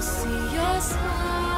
I'll see your smile.